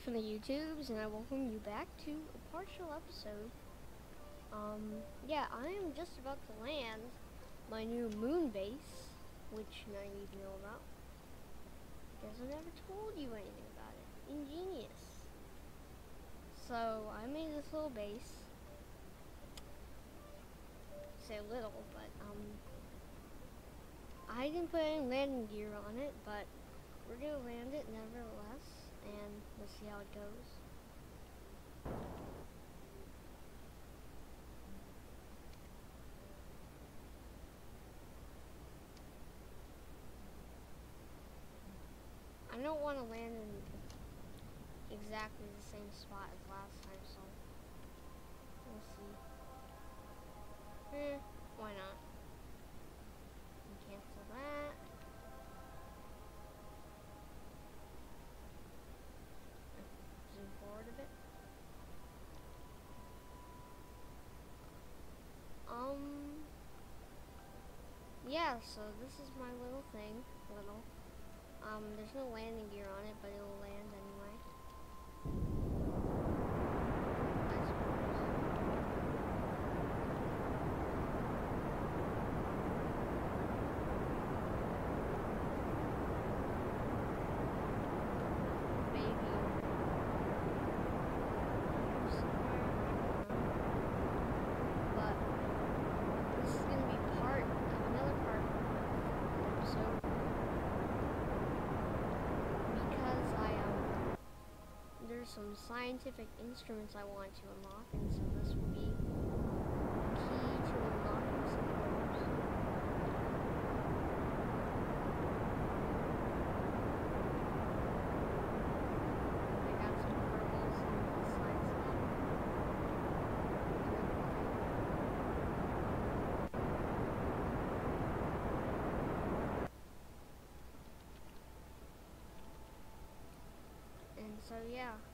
from the YouTubes, and I welcome you back to a partial episode. Um, yeah, I am just about to land my new moon base, which none of you know about. Because I never told you anything about it. Ingenious. So, I made this little base. Say little, but, um, I didn't put any landing gear on it, but we're gonna land it nevertheless, and let's see how it goes. I don't want to land in exactly the same spot as last time, so we'll see. Eh, why not? Cancel that. Zoom forward a bit. Um, yeah, so this is my little thing, little. Um, there's no landing gear on it, but it'll land anyway. I suppose. Maybe. somewhere, I don't know. But this is gonna be part of another part of the episode. Because I um there's some scientific instruments I want to unlock and so this will be key to unlocking some of those. And so yeah.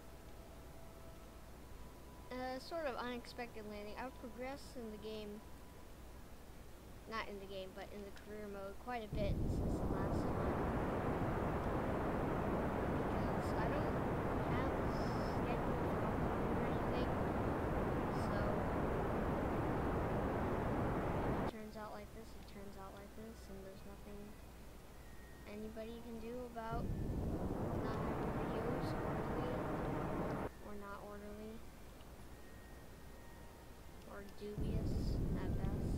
Uh, sort of unexpected landing. I've progressed in the game, not in the game, but in the career mode quite a bit since the last time. Because I don't have a schedule so it turns out like this, it turns out like this, and there's nothing anybody can do about not having videos orderly or not orderly or dubious at best.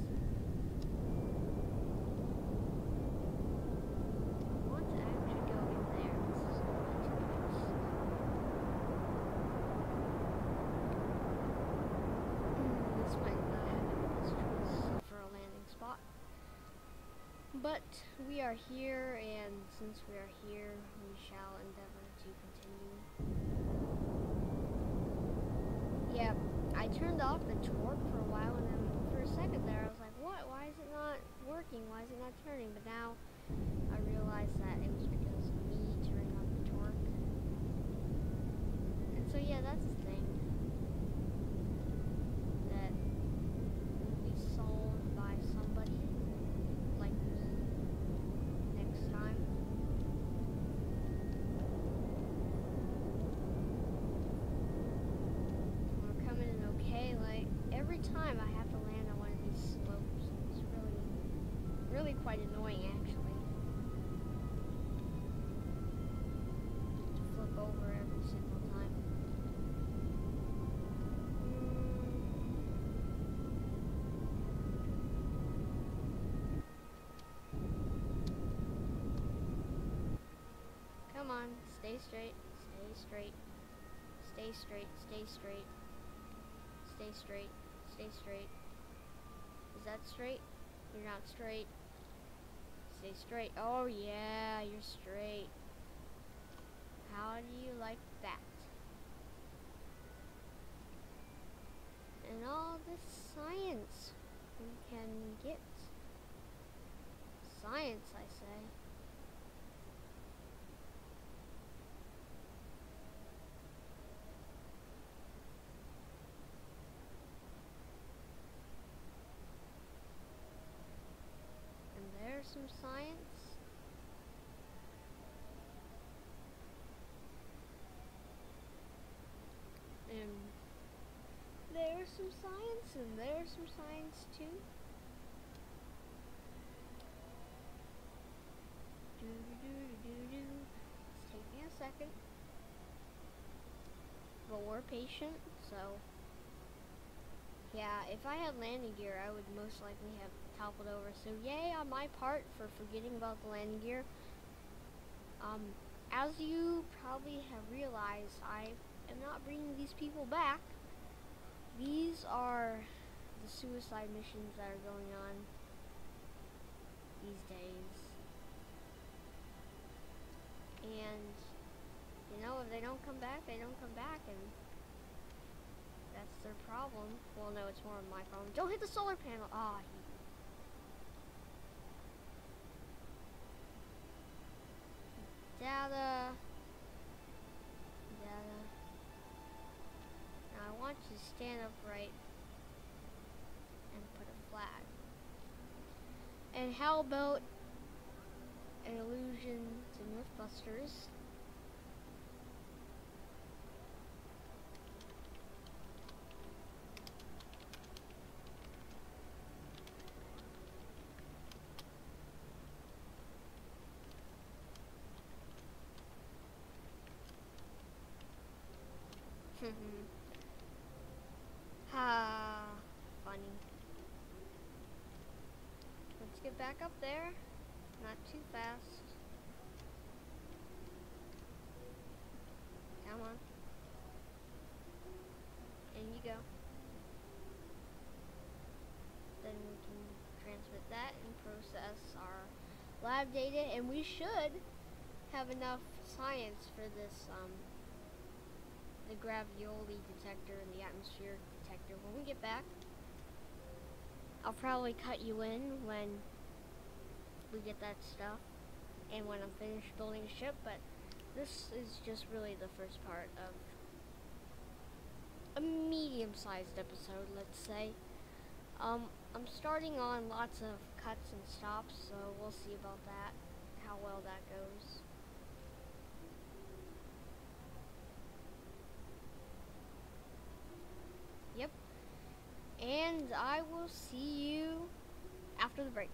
I want to actually go in there. This is going to interest. Hmm, this might not have been the best choice for a landing spot. But we are here, and since we are here, we shall endeavor to continue. Yeah, I turned off the torque for a while, and then for a second there, I was like, what? Why is it not working? Why is it not turning? But now I realized that it was because of me turning off the torque. And so, yeah, that's the thing. That will be solved by somebody like me next time. We're coming in okay. Like every time I have to land on one of these slopes, it's really, really quite annoying actually. To flip over every single time. Come on, stay straight, stay straight, stay straight, stay straight, stay straight, stay straight. Is that straight? You're not straight. Stay straight. Oh yeah, you're straight. How do you like that? And all this science we can get. Science, I say. Um, some science. And there's some science, and there's some science too. Do do do do do. It's taking a second, but we're patient, so. Yeah, if I had landing gear, I would most likely have toppled over. So yay on my part for forgetting about the landing gear. Um, as you probably have realized, I am not bringing these people back. These are the suicide missions that are going on these days. And, you know, if they don't come back, they don't come back, and that's their problem. Well, no, it's more of my problem. Don't hit the solar panel. Ah, oh, Data. Data. Now I want you to stand upright and put a flag. And how about an illusion to Mythbusters? ha, funny. Let's get back up there. Not too fast. Come on. In you go. Then we can transmit that and process our lab data and we should have enough science for this um, the gravioli detector and the atmosphere detector. When we get back, I'll probably cut you in when we get that stuff and when I'm finished building a ship, but this is just really the first part of a medium-sized episode, let's say. Um, I'm starting on lots of cuts and stops, so we'll see about that, how well that goes. Yep. And I will see you after the break.